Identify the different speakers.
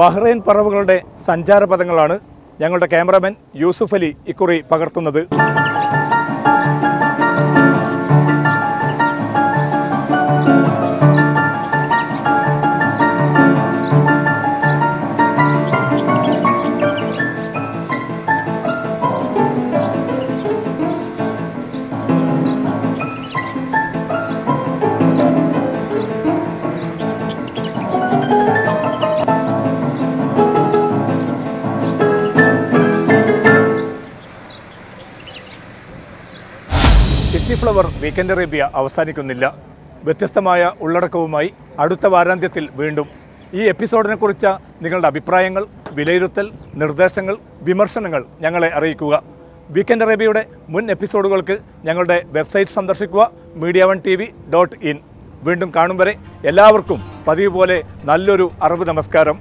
Speaker 1: Bahrain പറവുകളുടെ സഞ്ചാരപഥങ്ങളാണ് ഞങ്ങളുടെ cameraman Yusuf Ali ഇക്കുറി പകർത്തുന്നത്. സിറ്റി ഫ്ലവർ വീക്കെൻഡ് അറേബ്യ അവസാനിക്കുന്നില്ല. വ്യത്യസ്തമായ ഉള്ളടക്കവുമായി അടുത്ത വാരാന്ത്യത്തിൽ വീണ്ടും. ഈ എപ്പിസോഡിനെ കുറിച്ച നിങ്ങളുടെ അഭിപ്രായങ്ങൾ വിലയിരുത്തൽ നിർദ്ദേശങ്ങൾ വിമർശനങ്ങൾ ഞങ്ങളെ അറിയിക്കുക. വീക്കെൻഡ് അറേബ്യയുടെ മുൻ എപ്പിസോഡുകൾക്ക് ഞങ്ങളുടെ വെബ്സൈറ്റ് സന്ദർശിക്കുക media one T V dot in വീണ്ടും കാണും വരെ എല്ലാവർക്കും പതിവ് പോലെ നല്ലൊരു അറിവ് നമസ്കാരം.